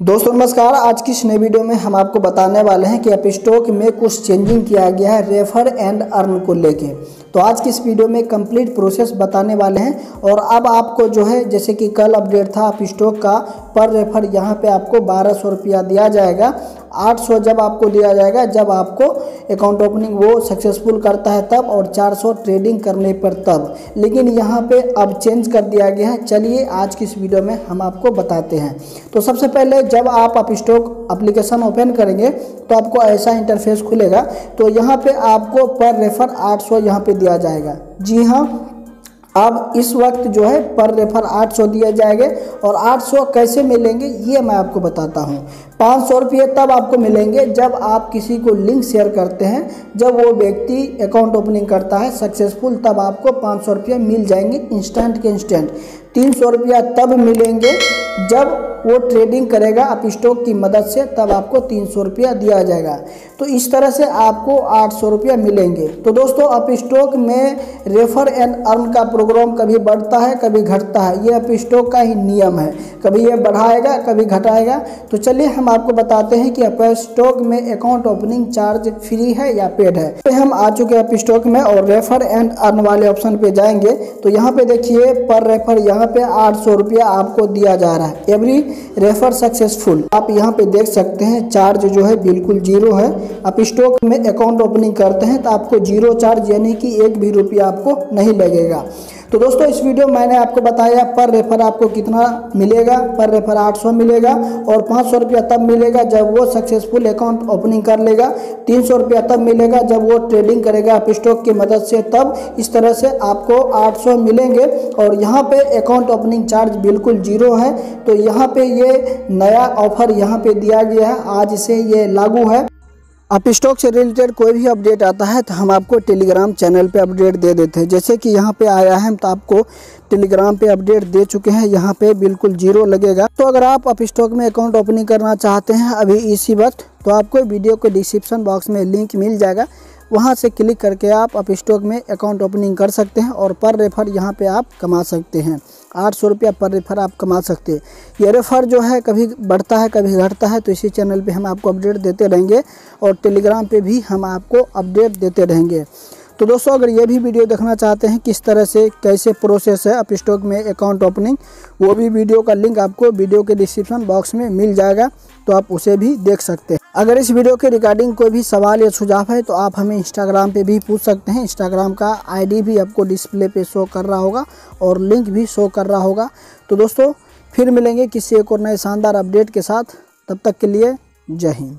दोस्तों, नमस्कार। आज की इस नई वीडियो में हम आपको बताने वाले हैं कि अब स्टॉक में कुछ चेंजिंग किया गया है रेफर एंड अर्न को लेके। तो आज की इस वीडियो में कंप्लीट प्रोसेस बताने वाले हैं और अब आपको जो है, जैसे कि कल अपडेट था आप स्टॉक का, पर रेफर यहाँ पे आपको बारह सौ रुपया दिया जाएगा। 800 जब आपको दिया जाएगा, जब आपको अकाउंट ओपनिंग वो सक्सेसफुल करता है तब और 400 ट्रेडिंग करने पर तब। लेकिन यहाँ पे अब चेंज कर दिया गया है। चलिए आज की इस वीडियो में हम आपको बताते हैं। तो सबसे पहले जब आप आप स्टॉक अप्लीकेशन ओपन करेंगे तो आपको ऐसा इंटरफेस खुलेगा। तो यहाँ पे आपको पर रेफर 800 यहाँ पे दिया जाएगा। जी हाँ अब इस वक्त जो है पर रेफर 800 दिया जाएगा और 800 कैसे मिलेंगे, ये मैं आपको बताता हूँ। पाँच सौ रुपये तब आपको मिलेंगे जब आप किसी को लिंक शेयर करते हैं। जब वो व्यक्ति अकाउंट ओपनिंग करता है सक्सेसफुल, तब आपको पाँच सौ रुपये मिल जाएँगे इंस्टेंट के इंस्टेंट। तीन सौ रुपया तब मिलेंगे जब वो ट्रेडिंग करेगा आप स्टॉक की मदद से, तब आपको तीन सौ रुपया दिया जाएगा। तो इस तरह से आपको आठ सौ रुपया मिलेंगे। तो दोस्तों आप स्टॉक में रेफर एंड अर्न का प्रोग्राम कभी बढ़ता है, कभी घटता है। ये आप स्टॉक का ही नियम है। कभी ये बढ़ाएगा, कभी घटाएगा। तो चलिए, हम आपको बताते हैं कि आप स्टॉक में अकाउंट ओपनिंग चार्ज फ्री है या पेड है। तो हम आ चुके हैं स्टॉक में और रेफर एंड अर्न वाले ऑप्शन पे जाएँगे। तो यहाँ पे देखिए, पर रेफर यहाँ पे आठ सौ रुपया आपको दिया जा रहा है। एवरी रेफर सक्सेसफुल आप यहाँ पे देख सकते हैं चार्ज जो है बिल्कुल ज़ीरो है। आप स्टॉक में अकाउंट ओपनिंग करते हैं तो आपको ज़ीरो चार्ज यानी कि एक भी रुपया आपको नहीं लगेगा। तो दोस्तों, इस वीडियो मैंने आपको बताया, पर रेफर आपको कितना मिलेगा? पर रेफर 800 मिलेगा और पाँच सौ रुपया तब मिलेगा जब वो सक्सेसफुल अकाउंट ओपनिंग कर लेगा। तीन सौ रुपया तब मिलेगा जब वो ट्रेडिंग करेगा आप स्टॉक की मदद से। तब इस तरह से आपको 800 मिलेंगे और यहाँ पे अकाउंट ओपनिंग चार्ज बिल्कुल ज़ीरो है। तो यहाँ पे ये नया ऑफ़र यहाँ पे दिया गया है। आज से ये लागू है। आप स्टॉक से रिलेटेड कोई भी अपडेट आता है तो हम आपको टेलीग्राम चैनल पे अपडेट दे देते हैं। जैसे कि यहाँ पे आया है, हम तो आपको टेलीग्राम पे अपडेट दे चुके हैं। यहाँ पे बिल्कुल ज़ीरो लगेगा। तो अगर आप अप स्टॉक में अकाउंट ओपनिंग करना चाहते हैं अभी इसी वक्त तो आपको वीडियो को डिस्क्रिप्शन बॉक्स में लिंक मिल जाएगा। वहाँ से क्लिक करके आप आप स्टॉक में अकाउंट ओपनिंग कर सकते हैं और पर रेफर यहाँ पे आप कमा सकते हैं। आठ सौ रुपया पर रेफर आप कमा सकते हैं। ये रेफर जो है कभी बढ़ता है, कभी घटता है तो इसी चैनल पे हम आपको अपडेट देते रहेंगे और टेलीग्राम पे भी हम आपको अपडेट देते रहेंगे। तो दोस्तों, अगर ये भी वीडियो देखना चाहते हैं किस तरह से, कैसे प्रोसेस है अप स्टॉक में अकाउंट ओपनिंग वो भी वीडियो का लिंक आपको वीडियो के डिस्क्रिप्शन बॉक्स में मिल जाएगा। तो आप उसे भी देख सकते हैं। अगर इस वीडियो के रिगार्डिंग कोई भी सवाल या सुझाव है तो आप हमें इंस्टाग्राम पे भी पूछ सकते हैं। इंस्टाग्राम का आईडी भी आपको डिस्प्ले पे शो कर रहा होगा और लिंक भी शो कर रहा होगा। तो दोस्तों, फिर मिलेंगे किसी एक और नए शानदार अपडेट के साथ। तब तक के लिए जय हिंद।